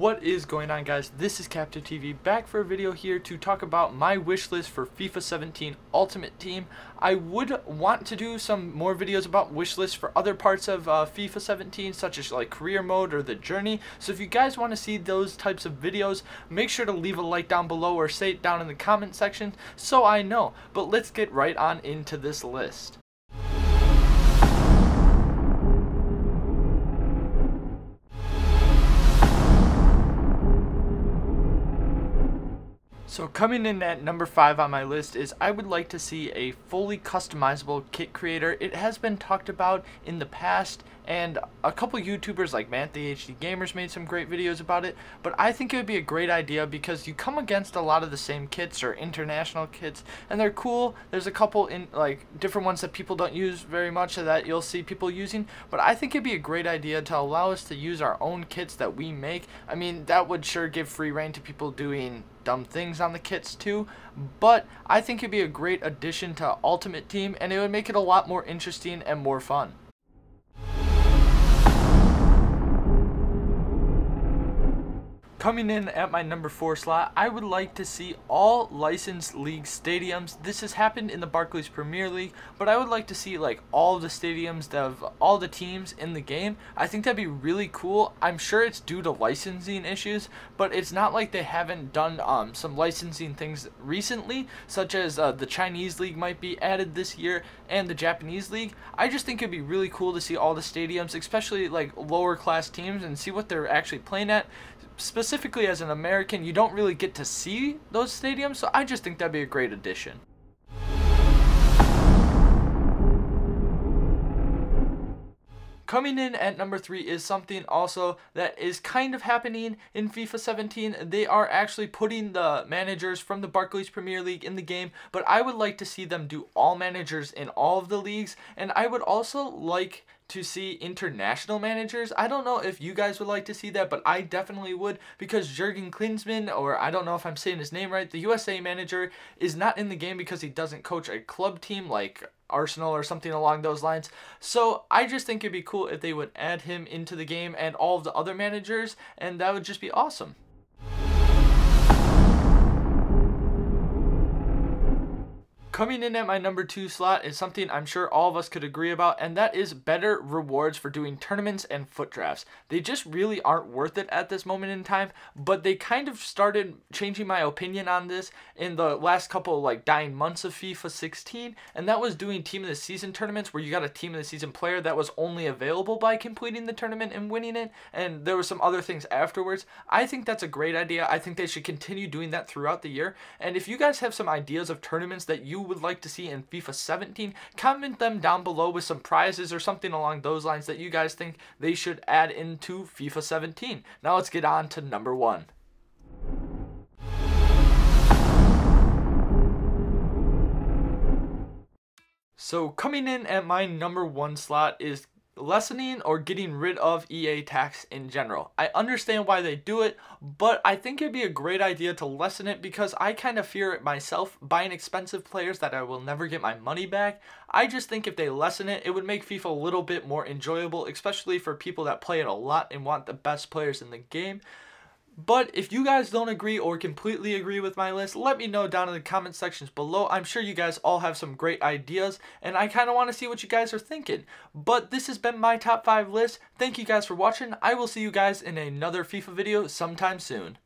What is going on guys? This is Kaptive TV back for a video here to talk about my wish list for FIFA 17 Ultimate Team. I would want to do some more videos about wish lists for other parts of uh, FIFA 17 such as like career mode or the journey. So if you guys want to see those types of videos, make sure to leave a like down below or say it down in the comment section so I know. But let's get right on into this list. So coming in at number 5 on my list is I would like to see a fully customizable kit creator. It has been talked about in the past and a couple YouTubers like Manthe HD Gamers made some great videos about it, but I think it would be a great idea because you come against a lot of the same kits or international kits and they're cool. There's a couple in like different ones that people don't use very much that you'll see people using, but I think it'd be a great idea to allow us to use our own kits that we make. I mean, that would sure give free reign to people doing dumb things on the kits too, but I think it'd be a great addition to Ultimate Team and it would make it a lot more interesting and more fun. Coming in at my number four slot, I would like to see all licensed league stadiums. This has happened in the Barclays Premier League, but I would like to see like all the stadiums of all the teams in the game. I think that'd be really cool. I'm sure it's due to licensing issues, but it's not like they haven't done um, some licensing things recently, such as uh, the Chinese League might be added this year and the Japanese League. I just think it'd be really cool to see all the stadiums, especially like lower class teams, and see what they're actually playing at specifically as an American, you don't really get to see those stadiums, so I just think that'd be a great addition. Coming in at number three is something also that is kind of happening in FIFA 17. They are actually putting the managers from the Barclays Premier League in the game, but I would like to see them do all managers in all of the leagues, and I would also like to see international managers. I don't know if you guys would like to see that, but I definitely would because Jurgen Klinsmann, or I don't know if I'm saying his name right, the USA manager is not in the game because he doesn't coach a club team like Arsenal or something along those lines. So I just think it'd be cool if they would add him into the game and all of the other managers, and that would just be awesome. Coming in at my number two slot is something I'm sure all of us could agree about, and that is better rewards for doing tournaments and FUT drafts. They just really aren't worth it at this moment in time, but they kind of started changing my opinion on this in the last couple like dying months of FIFA 16, and that was doing team of the season tournaments where you got a team of the season player that was only available by completing the tournament and winning it, and there were some other things afterwards. I think that's a great idea. I think they should continue doing that throughout the year, and if you guys have some ideas of tournaments that you would like to see in FIFA 17, comment them down below with some prizes or something along those lines that you guys think they should add into FIFA 17. Now let's get on to number one. So coming in at my number one slot is lessening or getting rid of EA tax in general. I understand why they do it, but I think it'd be a great idea to lessen it because I kind of fear it myself buying expensive players that I will never get my money back. I just think if they lessen it, it would make FIFA a little bit more enjoyable, especially for people that play it a lot and want the best players in the game. But if you guys don't agree or completely agree with my list, let me know down in the comment sections below. I'm sure you guys all have some great ideas, and I kind of want to see what you guys are thinking. But this has been my top 5 list. Thank you guys for watching. I will see you guys in another FIFA video sometime soon.